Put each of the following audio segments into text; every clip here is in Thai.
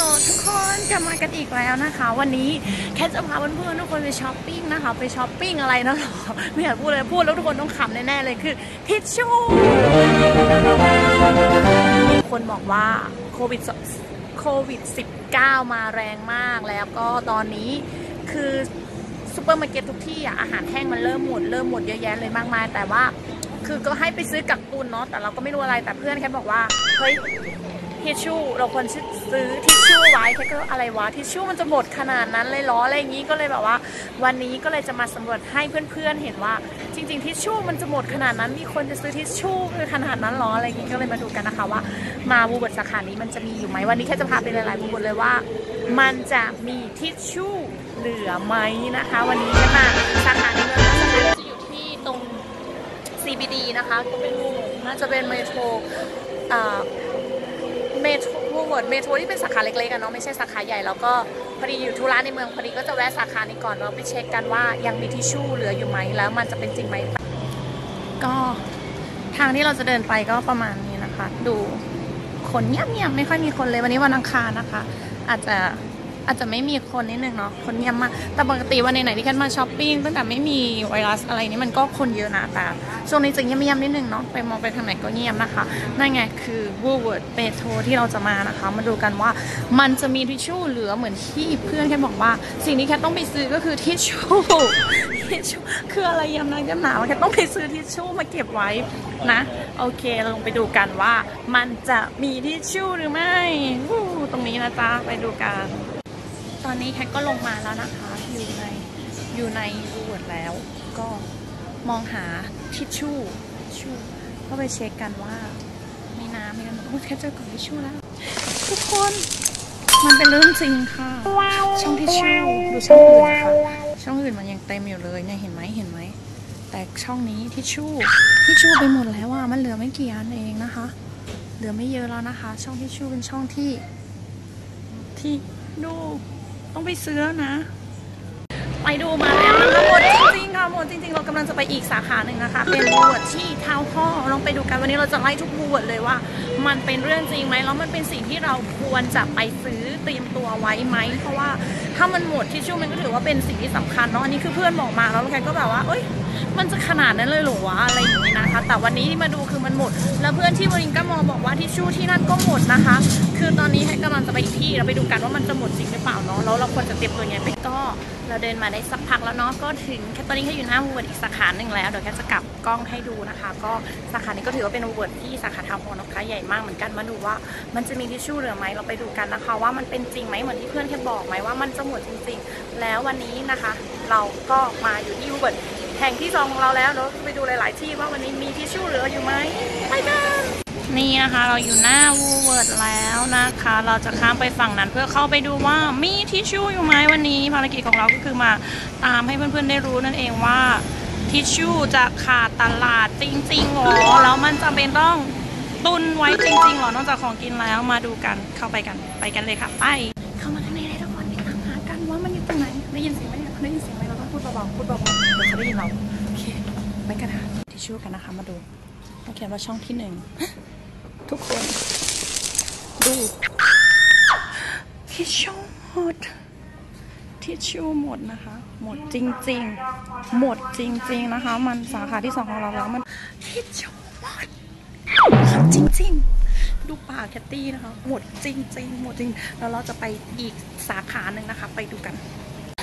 ลทุกคนกลับมากันอีกแล้วนะคะ วันนี้แคทจะพาเพื่อนๆทุกคนไปช้อปปิ้งนะคะ ไปช้อปปิ้งอะไรนะหรอไม่อยากพูดเลยพูดแล้วทุกคนต้องขำแน่ๆเลยคือทิชชู่คนบอกว่าโควิดโควิด 19 มาแรงมากแล้วก็ตอนนี้คือซูเปอร์มาร์เก็ตทุกที่อะอาหารแห้งมันเริ่มหมดเริ่มหมดเยอะแยะเลยมากมาย แต่ว่าคือก็ให้ไปซื้อกักตุนเนาะแต่เราก็ไม่รู้อะไรแต่เพื่อนแคทบอกว่าเฮ้ย ทิชชู่เราควรซื้อทิชชู่ไว้แค่ก็อะไรวะทิชชู่มันจะหมดขนาดนั้นเลยเหรออะไรอย่างนี้ก็เลยแบบว่า วันนี้ก็เลยจะมาสำรวจให้เพื่อนๆเห็นว่า จริง ๆ ทิชชู่มันจะหมดขนาดนั้นมีคนจะซื้อทิชชู่ขนาดนั้นเหรออะไรอย่างนี้ก็เลยมาดูกันนะคะว่า มาบูบทสาขานี้มันจะมีอยู่ไหมวันนี้แค่จะพาไปหลายๆบูบทเลยว่า มันจะมีทิชชู่เหลือไหมนะคะ วันนี้จะมาสาขานี้เลยสาขาจะอยู่ที่ตรง CBD นะคะก็เป็นน่าจะเป็น Metro อ่า Metro Woolworths Metro ที่เป็นสาขาเล็กๆกันเนาะไม่ใช่สาขาใหญ่แล้วก็พอดีอยู่ธุระในเมืองพอดีก็จะแวะสาขานี้ก่อนเราไปเช็คกันว่ายังมีทิชชู่เหลืออยู่ไหมแล้วมันจะเป็นจริงไหมก็ทางที่เราจะเดินไปก็ประมาณนี้นะคะ ดูคนเงียบๆไม่ค่อยมีคนเลยวันนี้วันอังคารนะคะ อาจจะ อาจจะไม่มีคนนิดนึงเนาะคนเงียบมากแต่ปกติวันไหนๆที่แคทมาช้อปปิ้งตั้งแต่ไม่มีไวรัสอะไรนี้มันก็คนเยอะนะแต่ช่วงนี้จะเงียบๆนิดนึงเนาะไปมองไปทางไหนก็เงียบนะคะนั่นไงคือ w o o l w o r d เ e โทรที่เราจะมานะคะ มาดูกันว่ามันจะมีทิชชู่เหลือเหมือนที่เพื่อนแค่บอกว่า สิ่งที่แค่ต้องไปซื้อก็คือทิชชู่ทิชชู่คืออะไรยำนักยำหนาวแค่ต้องไปซื้อทิชชู่มาเก็บไว้นะโอเคเราลงไปดูกันว่า มันจะมีทิชชู่หรือไม่ตรงนี้นะจ๊ะไปดูกัน อนนี้แคทก็ลงมาแล้วนะคะ อยู่ในอยู่ใน Woolworths แล้ว ก็มองหาทิชชู่ชู่ก็ไปเช็คกันว่ามีน้ำมีกันโอ้แคทเจอกล่องทิชชู่แล้ว ทุกคนมันเป็นเรื่องจริงค่ะ ช่องทิชชู่ดูช่องอื่นนะคะช่องอื่นมันยังเต็มอยู่เลยเนี่ยเห็นไหมเห็นไหมแต่ช่องนี้ทิชชู่ทิชชู่ไปหมดแล้วอะมันเหลือไม่กี่อันเองนะคะ เหลือไม่เยอะแล้วนะคะ ช่องทิชชู่เป็นช่องที่ที่ดู ต้องไปซื้อแล้วนะ ไปดูมาแล้วนะคะหมดจริงๆค่ะหมดจริงๆ เรากำลังจะไปอีกสาขาหนึ่งนะคะ เป็นบูวดที่เท้าพ่อลองไปดูกันวันนี้เราจะไล่ทุกบูวดเลยว่า มันเป็นเรื่องจริงไหมแล้วมันเป็นสิ่งที่เราควรจะไปซื้อเตรียมตัวไว้ไหมเพราะว่าถ้ามันหมดทิชชู่มันก็ถือว่าเป็นสิ่งที่สำคัญเนาะอันนี้คือเพื่อนบอกมาแล้วแกก็แบบว่าเอ้ย มันจะขนาดนั้นเลยหรอวะอะไรอย่างนี้นะคะ แต่วันนี้ที่มาดูคือมันหมด แล้วเพื่อนที่ Wollongong บอกว่าทิชชู่ที่นั่นก็หมดนะคะ คือตอนนี้แคทกำลังจะไปอีกที่เราไปดูกันว่ามันจะหมดจริงหรือเปล่าเนาะแล้วเราควรจะเตรียมตัวยังไงไปก็เราเดินมาได้สักพักแล้วเนาะก็ถึงแค่ตอนนี้แคทอยู่หน้า Woolworths อีกสาขาหนึ่งแล้วเดี๋ยวแคทจะกลับกล้องให้ดูนะคะ ก็สาขานี้ก็ถือว่าเป็น Woolworths ที่สาขา Town Hall นะคะใหญ่มากเหมือนกันมาดูว่า มันจะมีทิชชู่เหลือไหมเราไปดูกันนะคะ ว่ามันเป็นจริงไหมเหมือนที่เพื่อนแคทบอกไหมว่ามันจะหมดจริง ๆ แล้ววันนี้นะคะ เราก็มาอยู่ที่ Woolworths แห่งที่สองของเราแล้วเดี๋ยวไปดูหลาย ๆ ที่ว่าวันนี้มีทิชชู่เหลืออยู่ไหมไปกันนี่นะคะเราอยู่หน้าวูเวิร์ดแล้วนะคะ เราจะข้ามไปฝั่งนั้นเพื่อเข้าไปดูว่ามีทิชชู่อยู่ไหมวันนี้ภารกิจของเราก็คือมาตามให้เพื่อน ๆ ได้รู้นั่นเองว่าทิชชู่จะขาดตลาดจริงๆหรอแล้วมันจำเป็นต้องตุนไว้จริงๆหรอนอกจากของกินแล้วมาดูกันเข้าไปกันไปกันเลยค่ะ ไปเข้ามา บาๆพูดเบาๆเดี๋ยวเขาได้ยินเราโอเคไปกันค่ะทิชชู่กันนะคะมาดูต้องเขียนว่าช่องที่หนึ่งทุกคนดูทิชชู่หมดทิชชู่หมดนะคะ หมดจริงๆ หมดจริง ๆนะคะ มันสาขาที่สองของเราแล้วมันทิชชู่หมดหมดจริง ๆดูปากแคตตี้นะคะ หมดจริงๆ หมดจริง แล้วเราจะไปอีกสาขาหนึ่งนะคะ ไปดูกัน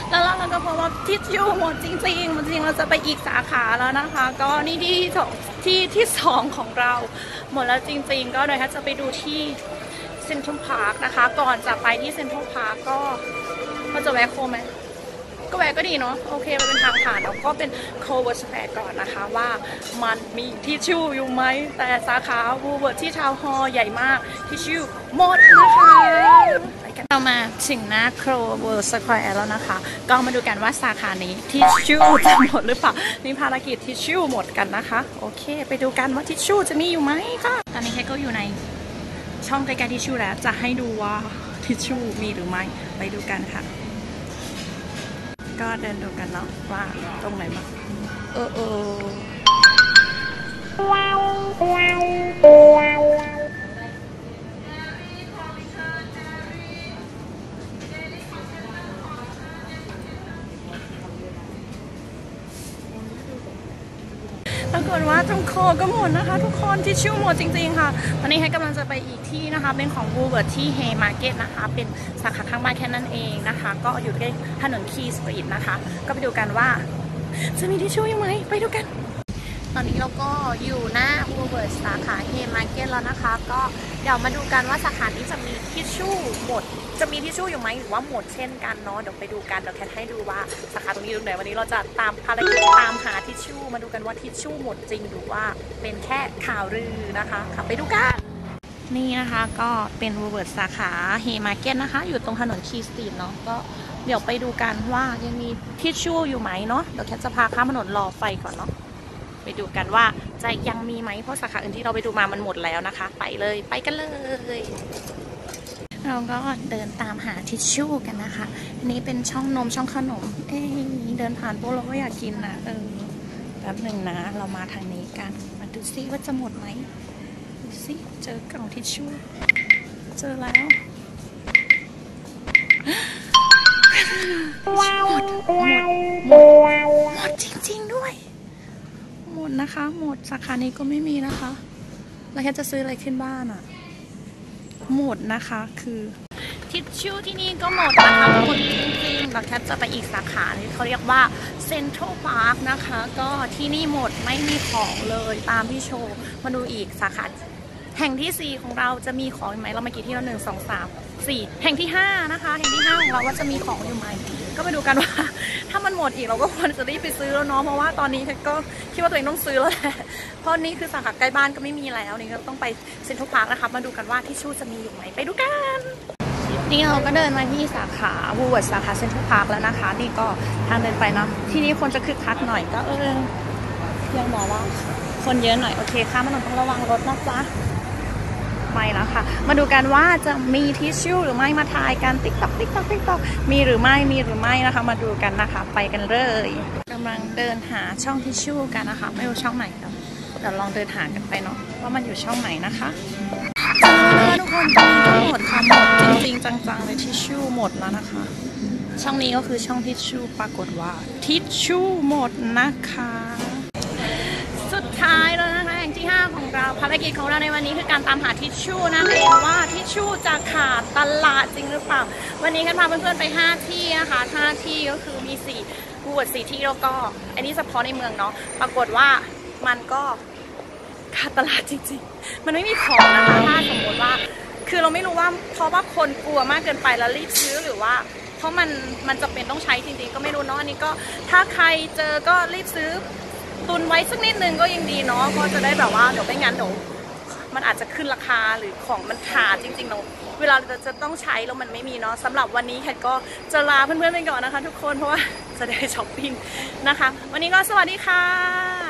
แล้วเราก็พบว่าทิชชู่หมดจริงๆหมดจริงเราจะไปอีกสาขาแล้วนะคะ ก็นี่ที่สองที่ที่สองของเราหมดแล้วจริง ๆ ก็เดี๋ยวจะไปดูที่ Central Park นะคะ ก่อนจะไปที่ Central Park ก็ก็จะแวะโคไหมก็แวะก็ดีเนาะโอเคมันเป็นทางผ่านแล้วก็เป็น Coles World Square ก่อนนะคะว่ามันมีทิชชู่อยู่ไหม แต่สาขา Woolworths ที่ Town Hall ใหญ่มากทิชชู่หมดนะคะ เรามาถึงหน้า Coles World Square แล้วนะคะ ก็มาดูกันว่าสาขานี้ทิชชู่จะหมดหรือเปล่านี่ภารกิจทิชชู่หมดกันนะคะ โอเค ไปดูกันว่าทิชชู่จะมีอยู่ไหมค่ะตอนนี้แคทก็อยู่ในช่องใกล้ๆทิชชู่แล้ว จะให้ดูว่าทิชชู่มีหรือไม่ไปดูกันค่ะ ก็เดินดูกันเนาะว่าตรงไหนบ้างเออเออ เกิดว่าตรงคอก็หมดนะคะ ทุกคนทิชชู่หมดจริง ๆ ค่ะ ตอนนี้แคทกำลังจะไปอีกที่นะคะ เป็นของ Woolworths ที่ Haymarket นะคะ เป็นสาขาข้างบ้านแคทนั่นเองนะคะ ก็อยู่ใกล้ถนน Quay Street นะคะ ก็ไปดูกันว่า จะมีทิชชู่อยู่ไหมไปดูกัน ตอนนี้เราก็อยู่หน้า w o o l w o r t h สาขาเฮมาร์เก็ตแล้วนะคะ ก็เดี๋ยวมาดูกันว่าสาขานี้จะมีทิชชู่หมด จะมีทิชชู่อยู่ไหมหรือว่าหมดเช่นกันเนาะเดี๋ยวไปดูกันเดี๋ยวแคทให้ดูว่าสาขาตรงนี้ตรงไหนวันนี้เราจะตามภารกิจตามหาทิชชู่มาดูกันว่าทิชชู่หมดจริงหรือว่าเป็นแค่ข่าวลือนะคะขับไปดูกันนี่นะคะก็เป็น Woolworths สาขา Haymarket นะคะ อยู่ตรงถนน Quay Street เนาะก็เดี๋ยวไปดูกันว่ายังมีทิชชู่อยู่ไหมเนาะเดี๋ยวแคทจะพาข้ามถนนรอไฟก่อนเนาะ ไปดูกันว่าจะยังมีไหมเพราะสาขาอื่นที่เราไปดูมามันหมดแล้วนะคะ ไปเลยไปกันเลยเราก็เดินตามหาทิชชู่กันนะคะ อันนี้เป็นช่องนมช่องขนม เอ้ยเดินผ่านพวกเราก็อยากกินนะเออแป๊บหนึ่งนะ เรามาทางนี้กัน มาดูซิว่าจะหมดไหมดูซิเจอกล่องทิชชู่ เจอแล้วหมด นะคะ หมดสาขานี้ก็ไม่มีนะคะแล้วแค่จะซื้ออะไรขึ้นบ้านอะ่ะหมดนะคะคือทิชชู่ที่นี่ก็หมดนะคะหมดจริงๆแล้วแค่จะไปอีกสาขาที่เขาเรียกว่าเซ็นทรัลพาร์คนะคะ ก็ที่นี่หมดไม่มีของเลยตามที่โชว์มาดูอีกสาขา แห่งที่ 4 ของเราจะมีของอยู่ไหมเรามากี่ที่แล้วหนึ่งสองสามสี่แห่งที่ 5 นะคะ แห่งที่ 5 ของเราว่าจะมีของอยู่ไหมก็ไปดูกันว่า ถ้ามันหมดอีกเราก็ควรจะรีบไปซื้อแล้วเนาะเพราะว่าตอนนี้ก็คิดว่าตัวเองต้องซื้อแล้วแหละเพราะนี่คือสาขาใกล้บ้านก็ไม่มีแล้วนี่ก็ต้องไป Central Park นะคะมาดูกันว่าทิชชู่จะมีอยู่ไหมไปดูกันนี่เราก็เดินมาที่สาขา Woolworths สาขา Central Park แล้วนะคะ นี่ก็ทางเดินไปเนาะที่นี่คนจะคึกคักหน่อยก็เออยังบอกว่าคนเยอะหน่อยโอเคค่ะมันต้องระวังรถนะจ๊ะ ไปแล้วค่ะ มาดูกันว่าจะมีทิชชู่หรือไม่มาทายกัน tick tock tick tock tick tock มีหรือไม่มีหรือไม่นะคะ มาดูกันนะคะ ไปกันเลยกำลังเดินหาช่องทิชชู่กันนะคะ ไม่รู้ช่องไหนครับเดี๋ยวลองเดินหากันไปเนาะว่ามันอยู่ช่องไหนนะคะทุกคนตอนนี้ก็หมดค่ะหมดจริงๆจังๆเลยทิชชู่หมดแล้วนะคะ ช่องนี้ก็คือช่องทิชชู่ปรากฏว่าทิชชู่หมดนะคะ สุดท้ายแล้วนะคะแห่งที่5 เราภารกิจของเราในวันนี้คือการตามหาทิชชู่นะคะเองว่าทิชชู่จะขาดตลาดจริงหรือเปล่า วันนี้กันพาเพื่อนๆไป 5 ที่นะคะ5ที่ก็คือมี4บวด4ที่แล้วก็ อันนี้เฉพาะในเมืองเนาะปรากฏว่ามันก็ขาดตลาดจริงๆ มันไม่มีของนะคะถ้าสมมติว่า คือเราไม่รู้ว่าเพราะว่าคนกลัวมากเกินไปแล้วรีบซื้อหรือว่าเพราะมันมันจะเป็นต้องใช้จริงๆ ก็ไม่รู้เนาะอันนี้ก็ถ้าใครเจอก็รีบซื้อ ตุนไว้สักนิดนึงก็ยังดีเนาะก็จะได้แบบว่าเดี๋ยวไม่งั้นเดี๋ยวมันอาจจะขึ้นราคาหรือของมันขาดจริงๆเนาะเวลาเราจะต้องใช้แล้วมันไม่มีเนาะสำหรับวันนี้แคทก็จะลาเพื่อนๆไปก่อนนะคะ ทุกคนเพราะว่าจะได้ช้อปปิ้งนะคะ วันนี้ก็สวัสดีค่ะ